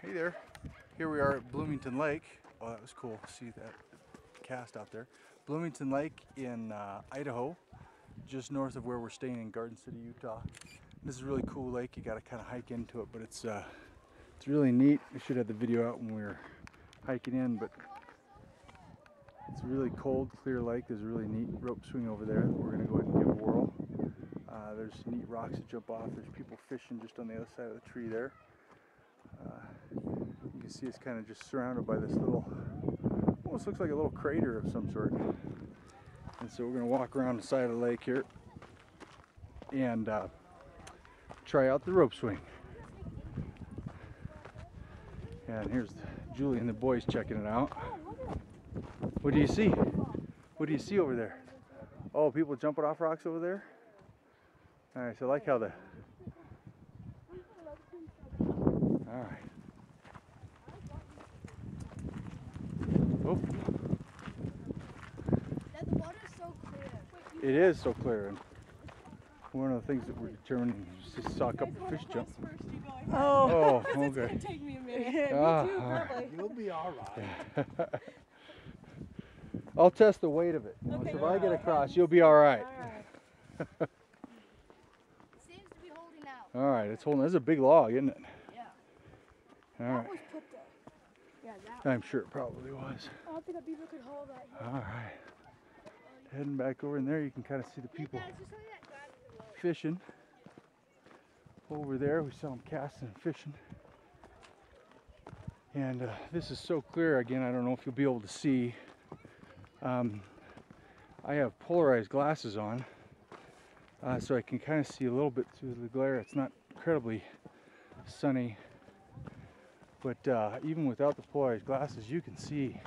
Hey there. Here we are at Bloomington Lake. Oh, that was cool. See that cast out there. Bloomington Lake in uh, Idaho, just north of where we're staying in Garden City, Utah. This is a really cool lake. You got to kind of hike into it, but it's uh, it's really neat. We should have the video out when we were hiking in, but it's a really cold, clear lake. There's a really neat rope swing over there that we're going to go ahead and give a whirl. Uh, there's neat rocks to jump off. There's people fishing just on the other side of the tree there. Can see it's kind of just surrounded by this little, almost looks like a little crater of some sort. And so we're going to walk around the side of the lake here and uh, try out the rope swing. And here's Julie and the boys checking it out. What do you see? What do you see over there? Oh, people jumping off rocks over there? All right, so I like how the. Oh, That the water's so clear. it is so clear. And one of the things that we're determining is to saw up the fish jump. Oh, Oh, it's okay. gonna take me a minute. Ah, me too, all right. You'll be all right. I'll test the weight of it. you know, Okay. So if I get across, you'll be all right. All right. It seems to be holding out. All right, it's holding. This is a big log, isn't it? Yeah. All right. That was put there. Yeah, that. I'm sure it probably was. I don't think a beaver could hold that. All right. Heading back over in there, you can kind of see the people Dad, is there something that grabs the rope? fishing. Over there, we saw them casting and fishing. And uh, this is so clear again, I don't know if you'll be able to see. Um, I have polarized glasses on, uh, so I can kind of see a little bit through the glare. It's not incredibly sunny, but uh, even without the polarized glasses, you can see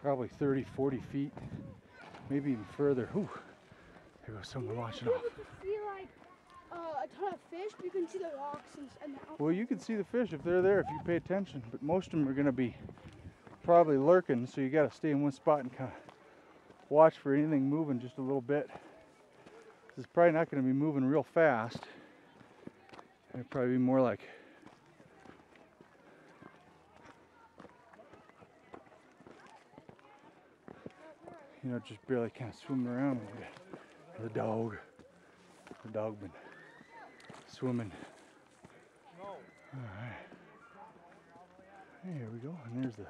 probably 30, 40 feet, maybe even further. Ooh, there goes someone launching off. You can see like uh, a ton of fish, but you can see the rocks and, and the Well, you can see the fish if they're there if you pay attention, but most of them are going to be probably lurking, so you got to stay in one spot and kind of watch for anything moving just a little bit. This is probably not going to be moving real fast. It'll probably be more like you know, just barely kind of swimming around. The dog, the dog been swimming. All right. Here we go. And there's the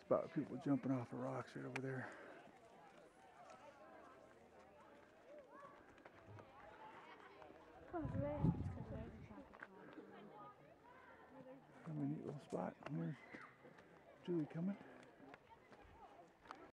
spot people jumping off the rocks right over there. Have a neat little spot. And there's Julie coming.